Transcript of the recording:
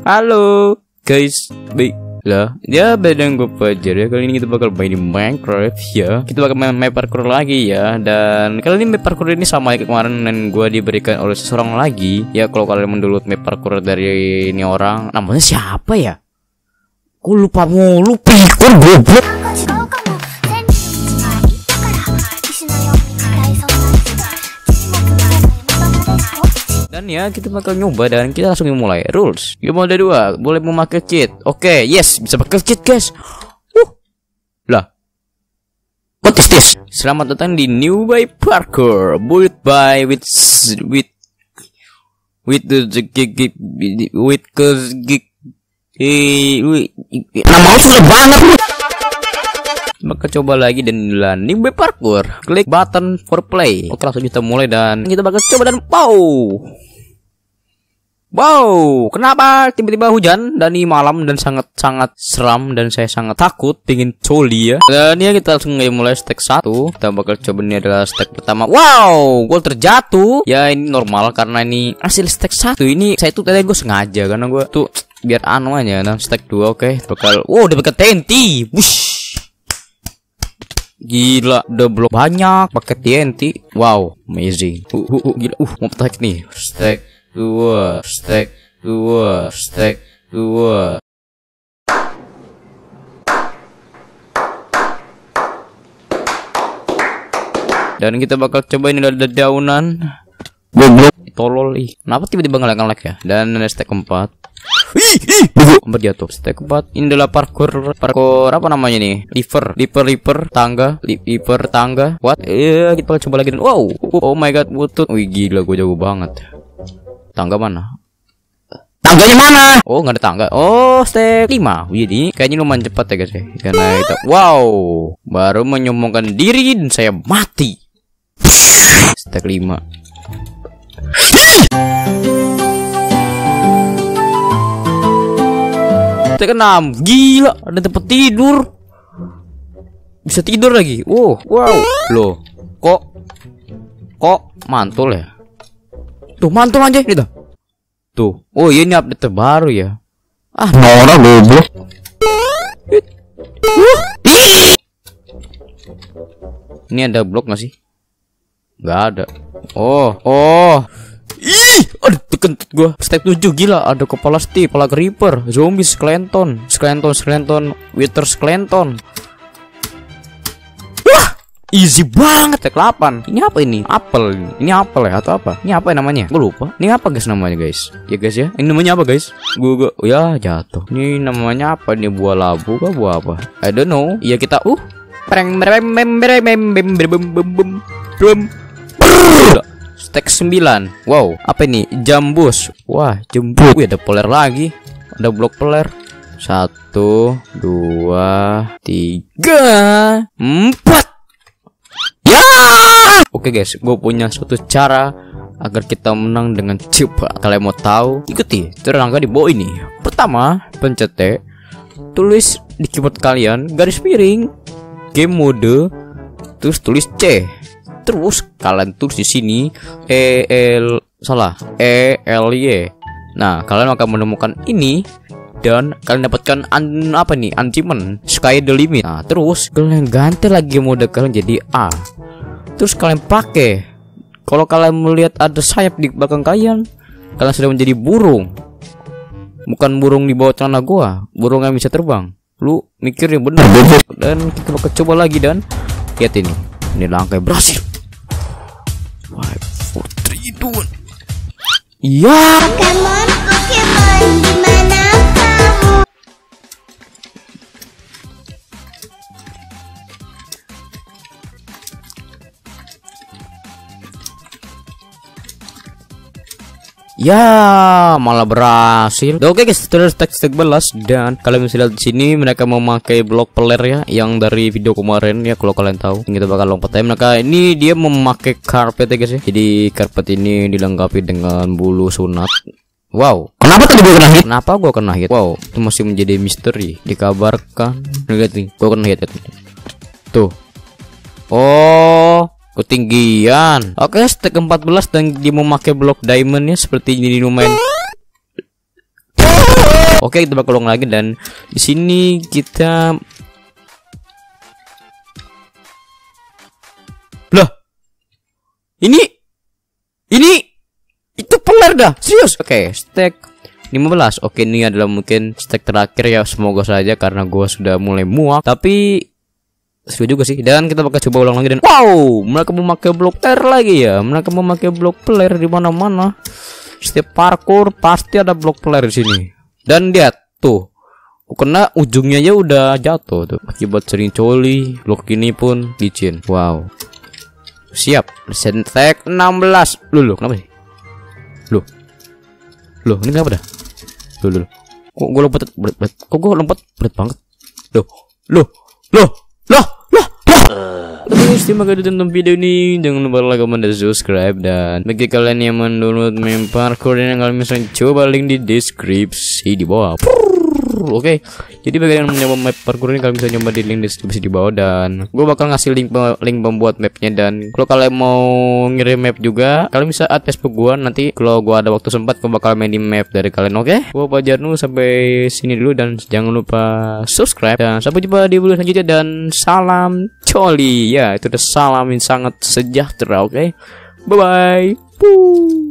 Halo guys, baik lah. Ya bedang gue Fajar ya. Kali ini kita bakal main di Minecraft ya. Kita bakal main map parkour lagi ya. Dan kali ini map parkour ini sama kayak kemarin dan gue diberikan oleh seseorang lagi. Ya kalau kalian mendownload map parkour dari ini orang, namanya siapa ya? Gue lupa mulu, pikir goblok. と Dan ya kita bakal nyoba dan kita langsung mulai rules. Yang mode dua boleh memakai cheat. Oke, yes bisa pakai cheat guys. Uh, lah. What is this? Selamat datang di New By Parkour, built by with with with the gig with cause gig eh nama lu sudah banget. Maka coba lagi dan New By Parkour. Klik button for play. Oke langsung kita mulai dan kita bakal coba dan wow. Wow, kenapa tiba-tiba hujan dan ini malam dan sangat-sangat seram dan saya sangat takut pingin coli ya. Dan ya kita langsung mulai stack satu. Kita bakal coba ini adalah stack pertama. Wow, gol terjatuh. Ya ini normal karena ini hasil stack satu ini saya tuh tadi gue sengaja karena gue tuh biar anu aja dan stack dua oke bakal wow udah bakal TNT. Wush. Gila, udah blok banyak pakai TNT. Wow, amazing. Uh, uh, uh, gila. Uh, mau petak nih. Stack dua, stack dua, stack dua. Dan kita bakal coba ini ada daunan. Goblok. Tolol ih. Kenapa tiba-tiba ngelek-ngelek ya? Dan stack keempat. Empat jatuh. Stack keempat. Ini adalah parkour parkour apa namanya nih? Lever, lever, lever, tangga, li- lever, tangga. What? Eh, kita bakal coba lagi. dan- Wow. Oh my god, butut. Wih, gila gue jago banget. Tangga mana? Tangganya mana? Oh, nggak ada tangga. Oh, stack 5. Jadi, kayaknya lumayan cepat ya guys ya. Karena kita wow, baru menyombongkan diri dan saya mati. Stack 5. Stack 6. Gila, ada tempat tidur. Bisa tidur lagi. Wow, wow. Loh, kok kok mantul ya? Tuh, mantul aja gitu. Tuh. Oh, iya ini update terbaru ya. Ah, norak goblok. Ini ada blok gak sih? Gak ada. Oh, oh. Ih, aduh kentut gua. Step 7 gila, ada kepala Steve, kepala Creeper, zombie skeleton, skeleton, skeleton, wither skeleton. Easy banget Step 8. Ini apa ini? Apel. ini. Ini apel ya atau apa? Ini apa namanya? Gue lupa. Ini apa guys namanya guys? Ya guys ya. Ini namanya apa guys? Gue gue oh, ya jatuh. Ini namanya apa? Ini buah labu kah buah apa? I don't know. Iya kita uh bem Stack 9 Wow Apa ini Jambus Wah jembus Wih ada peler lagi Ada blok peler Satu Dua Tiga Empat Ya! Oke guys Gue punya suatu cara Agar kita menang dengan cepat Kalian mau tahu? Ikuti Terangga di bawah ini. Pertama Pencet T Tulis di keyboard kalian Garis miring Game mode Terus tulis C. Terus kalian tulis di sini E L salah E L Y. Nah, kalian akan menemukan ini dan kalian dapatkan an, apa nih? Achievement Sky the Limit. Nah, terus kalian ganti lagi mode kalian jadi A. Terus kalian pakai. Kalau kalian melihat ada sayap di belakang kalian, kalian sudah menjadi burung. Bukan burung di bawah celana gua, burung yang bisa terbang. Lu mikir yang benar. Dan kita bakal coba lagi dan lihat ini. Ini langkah berhasil. Five, four, three, two, one. Iya. Pokemon Pokemon Ya, malah berhasil. Oke guys, terus teks belas dan kalian bisa lihat di sini mereka memakai blok peler ya yang dari video kemarin ya kalau kalian tahu. Kita bakal lompat aja mereka. Ini dia memakai karpet ya guys ya. Jadi karpet ini dilengkapi dengan bulu sunat. Wow, kenapa tadi gue kena hit? Kenapa gue kena hit? Wow, itu masih menjadi misteri. Dikabarkan, lihat nih, gue kena hit. Tuh. Oh, ketinggian. Oke, stack 14 dan dia memakai blok diamond ya seperti ini lumayan. Oke, kita bakal ulang lagi dan di sini kita Lah. Ini ini itu peler dah. Serius. Oke, stack 15. Oke, ini adalah mungkin stack terakhir ya. Semoga saja karena gua sudah mulai muak. Tapi seru juga sih. Dan kita bakal coba ulang lagi dan wow, mereka memakai blok ter lagi ya. Mereka memakai blok player di mana-mana. Setiap parkour pasti ada blok player di sini. Dan lihat tuh. Kena ujungnya aja udah jatuh tuh. Akibat sering coli, blok ini pun licin. Wow. Siap. Sentek 16. Loh, loh, kenapa sih? Loh. Loh, ini kenapa dah? Loh. loh. Kok gue lompat berat, berat. Kok gue lompat berat banget? Loh. Loh. Loh. Loh. Loh. Loh. Oke guys, terima kasih udah video ini. Jangan lupa like, comment, dan subscribe. Dan bagi kalian yang mendownload meme parkour yang kalian bisa coba link di deskripsi di bawah. Oke, jadi bagi yang mencoba map parkour ini kalian bisa nyoba di link deskripsi di bawah dan gue bakal ngasih link link pembuat mapnya dan kalau kalian mau ngirim map juga kalian bisa add Facebook gue nanti kalau gue ada waktu sempat gue bakal main di map dari kalian oke? Gue Pak Jarnu sampai sini dulu dan jangan lupa subscribe dan sampai jumpa di video selanjutnya dan salam coli ya itu udah salam yang sangat sejahtera oke? Bye bye.